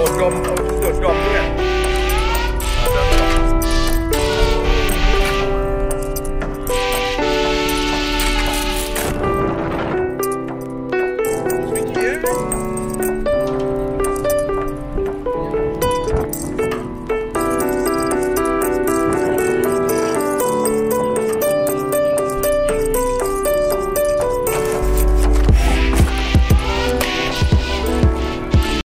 Dom, Dom, Dom,